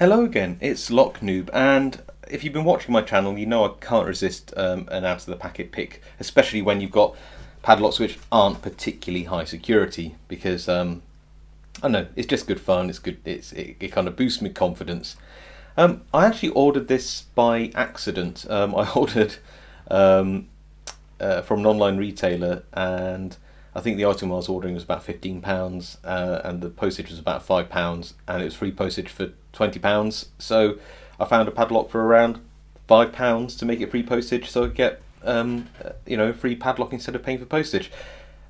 Hello again, it's Lock Noob, and if you've been watching my channel, you know I can't resist um, an out of the packet pick, especially when you've got padlocks which aren't particularly high security, because um, I don't know it's just good fun. It's good. It's it, it kind of boosts my confidence. Um, I actually ordered this by accident. Um, I ordered um, uh, from an online retailer, and I think the item I was ordering was about fifteen pounds, uh, and the postage was about five pounds, and it was free postage for twenty pounds. So I found a padlock for around five pounds to make it free postage, so I get um, uh, you know free padlock instead of paying for postage.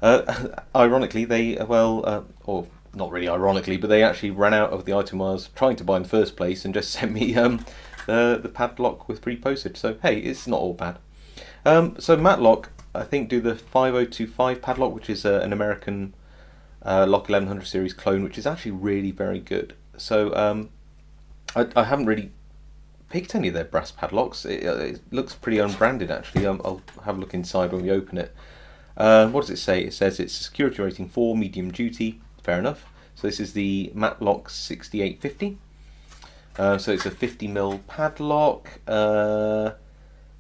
Uh, ironically, they well, uh, or not really ironically, but they actually ran out of the item I was trying to buy in the first place and just sent me um, the the padlock with free postage. So hey, it's not all bad. Um, so Matlock, I think, do the 5025 padlock, which is uh, an American uh, Lock 1100 series clone, which is actually really very good. So um, I, I haven't really picked any of their brass padlocks. It, uh, it looks pretty unbranded actually. Um, I'll have a look inside when we open it. Uh, what does it say? It says it's security rating 4, medium duty. Fair enough. So this is the Matlock 6850. Uh, so it's a 50mm padlock. Uh,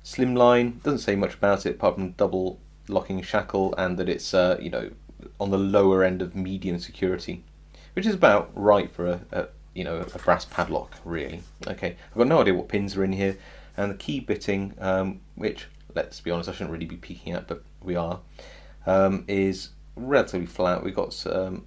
slimline. Doesn't say much about it apart from double locking shackle and that it's uh, you know on the lower end of medium security, which is about right for a, a you know a brass padlock really. Okay, I've got no idea what pins are in here, and the key bitting, um, which let's be honest, I shouldn't really be peeking at, but we are, um, is relatively flat. We've got um,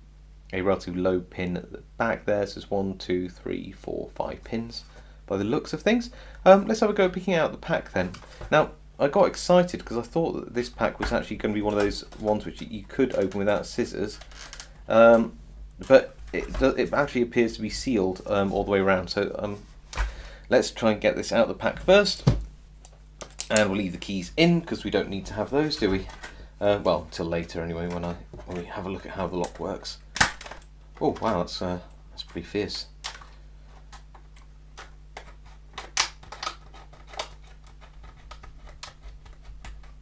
a relatively low pin at the back there, so it's one, two, three, four, five pins by the looks of things. Um, let's have a go picking out the pack then. Now, I got excited because I thought that this pack was actually going to be one of those ones which you could open without scissors, um, but it, it, actually appears to be sealed um, all the way around. So um, let's try and get this out of the pack first, and we'll leave the keys in because we don't need to have those, do we? Uh, well, till later anyway, when I when we have a look at how the lock works. Oh wow, that's uh, that's pretty fierce.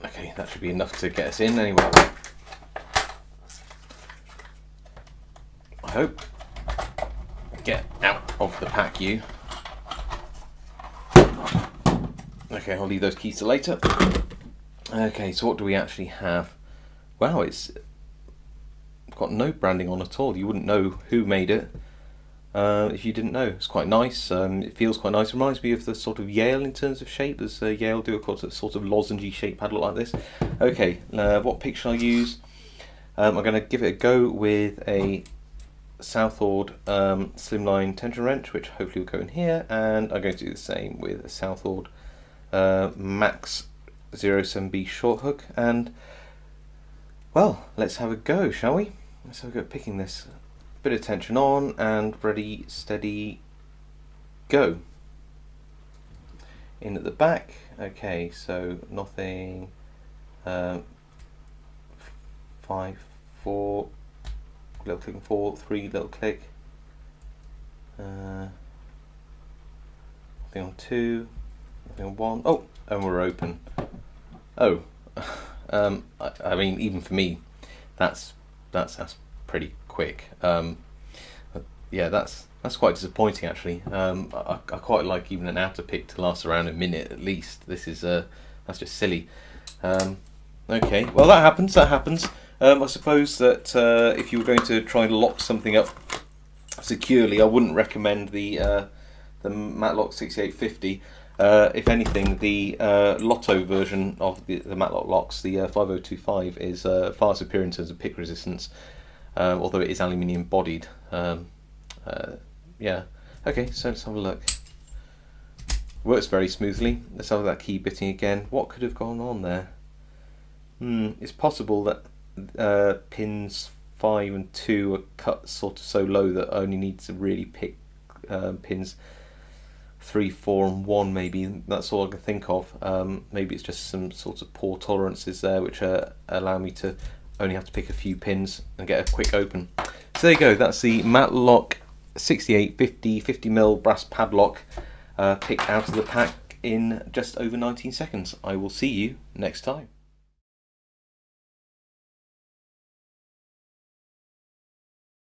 Okay, that should be enough to get us in anyway. I hope. Get out of the pack, you. Okay, I'll leave those keys to later. Okay, so what do we actually have? Wow, it's got no branding on at all. You wouldn't know who made it uh, if you didn't know. It's quite nice. Um, it feels quite nice. It reminds me of the sort of Yale in terms of shape. There's uh, Yale do a sort of lozenge shape padlock like this. Okay, uh, what pick shall I use? Um, I'm going to give it a go with a Southord um, slimline tension wrench, which hopefully will go in here, and I'm going to do the same with a Southord uh, Max 07B short hook. And well, let's have a go, shall we? Let's have a go at picking this. Bit of tension on and ready, steady, go. In at the back. Okay, so nothing. Um, five, four, little click four, three, little click. Uh, on two, nothing on one. Oh, and we're open. Oh, um, I, I mean, even for me, that's that's that's pretty quick. Um, yeah, that's that's quite disappointing actually. Um, I, I, quite like even an outer pick to last around a minute at least. This is uh, that's just silly. Um, okay, well that happens. That happens. Um, I suppose that uh, if you were going to try and lock something up securely, I wouldn't recommend the uh, the Matlock 6850. Uh, if anything, the uh, Lotto version of the, the Matlock locks, the uh, 5025, is uh, far superior in terms of pick resistance, uh, although it is aluminium bodied. Um, uh, yeah, okay, so let's have a look. Works very smoothly. Let's have that key bitting again. What could have gone on there? Hmm, it's possible that pins 5 and 2 are cut sort of so low that I only need to really pick pins three, four, and one maybe. That's all I can think of. Um, maybe it's just some sort of poor tolerances there, which uh, allow me to only have to pick a few pins and get a quick open. So there you go. That's the Matlock 6850 50mm brass padlock uh, picked out of the pack in just over 19 seconds. I will see you next time.